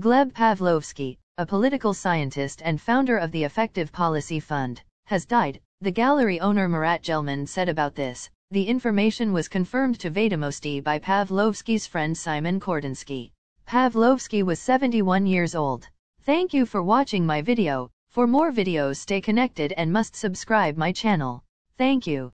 Gleb Pavlovsky, a political scientist and founder of the Effective Policy Fund, has died, the gallery owner Marat Gelman said about this. The information was confirmed to Vedomosti by Pavlovsky's friend Simon Kordonsky. Pavlovsky was 71 years old. Thank you for watching my video. For more videos stay connected and must subscribe my channel. Thank you.